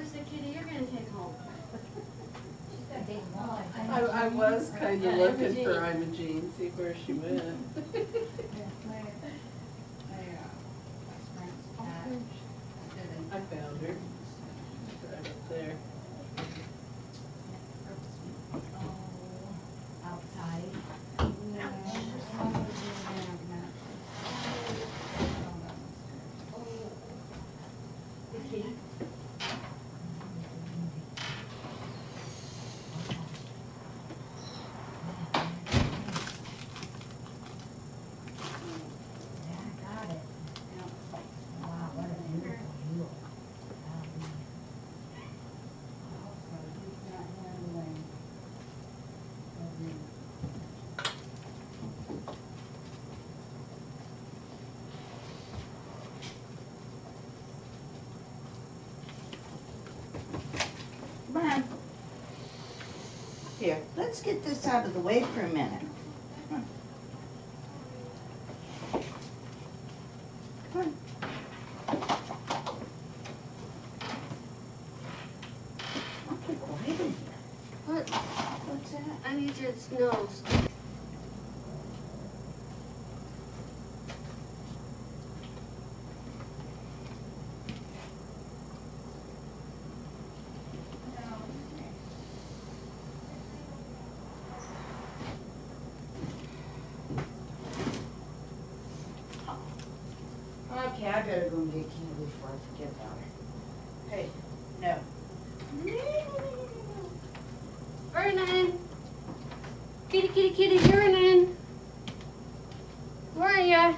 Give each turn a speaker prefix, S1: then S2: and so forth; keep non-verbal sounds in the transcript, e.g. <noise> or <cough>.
S1: where's the kitty you're gonna take home?
S2: I, I was kinda looking for Imogene, see where she went. <laughs> I found her.
S3: Here, let's get this out of the way for a minute. Come on. Come on. Awfully quiet in here.
S1: What,
S3: What's that?
S1: I need your nose.
S3: Okay, I better go and get Kenny before I forget about her. Hey, no.
S1: Vernon! Kitty, kitty, kitty, Vernon! Where are ya?